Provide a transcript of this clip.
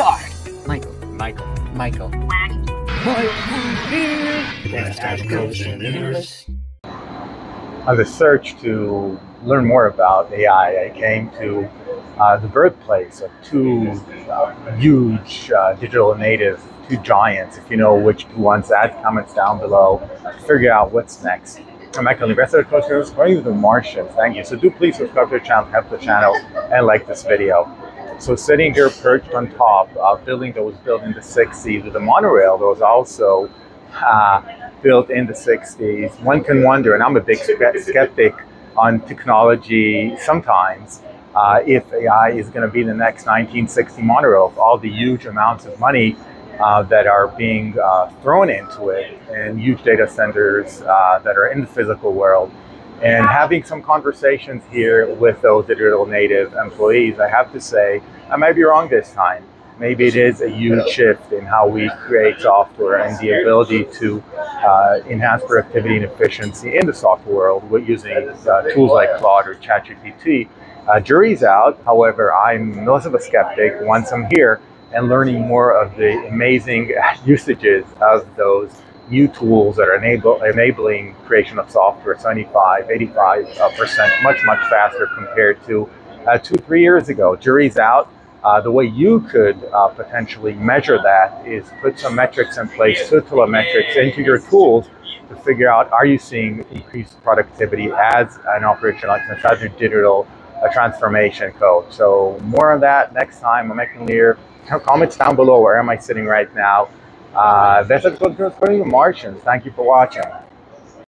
Start. Michael. Michael. Michael. On the search to learn more about AI, I came to uh, the birthplace of two uh, huge uh, digital native, two giants. If you know which ones, add comments down below to figure out what's next. I'm Michael, investor coach here, going to the Martians. Thank you. So do please subscribe to the channel, help the channel, and like this video. So sitting here perched on top of a building that was built in the 60s with a monorail that was also uh, built in the 60s, one can wonder, and I'm a big skeptic on technology sometimes, uh, if AI is going to be the next 1960 monorail, all the huge amounts of money uh, that are being uh, thrown into it and huge data centers uh, that are in the physical world. And having some conversations here with those digital native employees, I have to say, I might be wrong this time maybe it is a huge shift in how we create software and the ability to uh, enhance productivity and efficiency in the software world with using uh, tools like Claude or ChatGPT. Uh, jury's out. However, I'm less of a skeptic once I'm here and learning more of the amazing usages of those new tools that are enable, enabling creation of software 75, 85% much, much faster compared to uh, two, three years ago. Jury's out. Uh, the way you could uh, potentially measure that is put some metrics in place, suitable metrics into your tools to figure out are you seeing increased productivity as an operational excellence, as your digital uh, transformation code. So more on that next time. I'm making clear. Comments down below. Where am I sitting right now? Uh, that's it. For this Martians. Thank you for watching.